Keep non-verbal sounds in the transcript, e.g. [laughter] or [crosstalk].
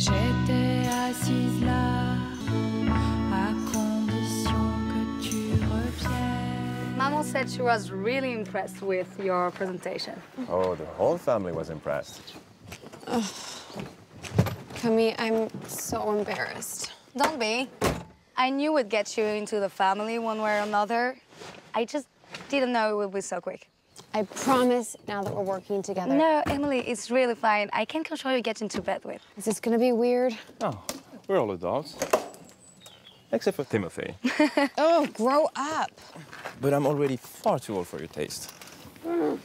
J'étais assise là, à condition que tu reviennes. Maman said she was really impressed with your presentation. Oh, the whole family was impressed. Camille, I'm so embarrassed. Don't be. I knew we'd get you into the family one way or another. I just didn't know it would be so quick. I promise now that we're working together. No, Emily, it's really fine. I can control you get into bed with. Is this gonna be weird? Oh, we're all adults. Except for Timothée. [laughs] Oh, grow up. but I'm already far too old for your taste. Hmm.